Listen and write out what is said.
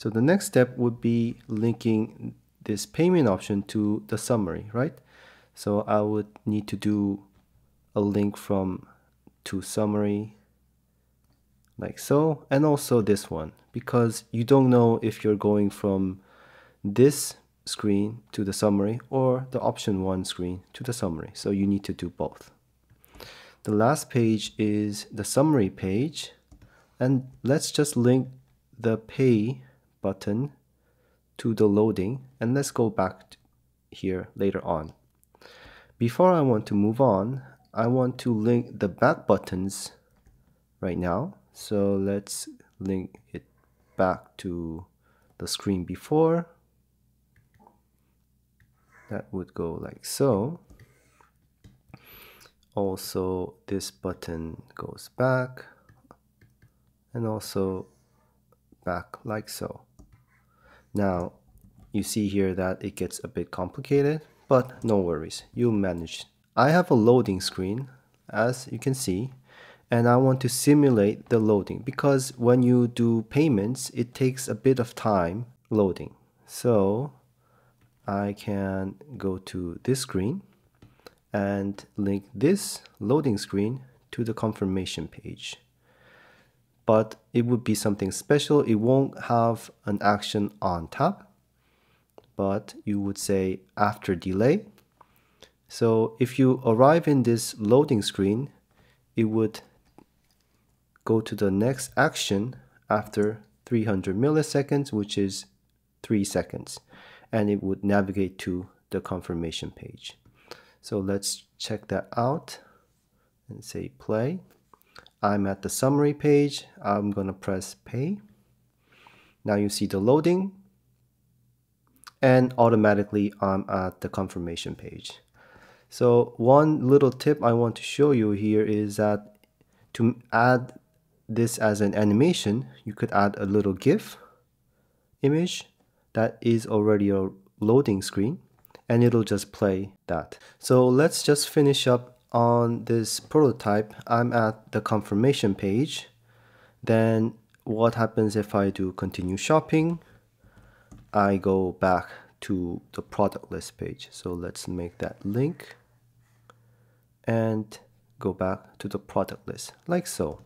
So the next step would be linking this payment option to the summary, right? So I would need to do a link from to summary like so and also this one because you don't know if you're going from this screen to the summary or the option one screen to the summary so you need to do both the last page is the summary page and let's just link the pay button to the loading and let's go back here later on before I want to move on I want to link the back buttons right now so let's link it back to the screen before. That would go like so. Also, this button goes back and also back like so. Now, you see here that it gets a bit complicated, but no worries, you'll manage. I have a loading screen, as you can see, and I want to simulate the loading because when you do payments, it takes a bit of time loading. So I can go to this screen and link this loading screen to the confirmation page. But it would be something special. It won't have an action on top, but you would say after delay. So if you arrive in this loading screen, it would go to the next action after 300 milliseconds, which is 3 seconds, and it would navigate to the confirmation page. So let's check that out and say play. I'm at the summary page. I'm going to press pay. Now you see the loading and automatically I'm at the confirmation page. So one little tip I want to show you here is that to add this as an animation, you could add a little GIF image that is already a loading screen and it'll just play that. So let's just finish up on this prototype. I'm at the confirmation page. Then what happens if I do continue shopping? I go back to the product list page. So let's make that link and go back to the product list like so.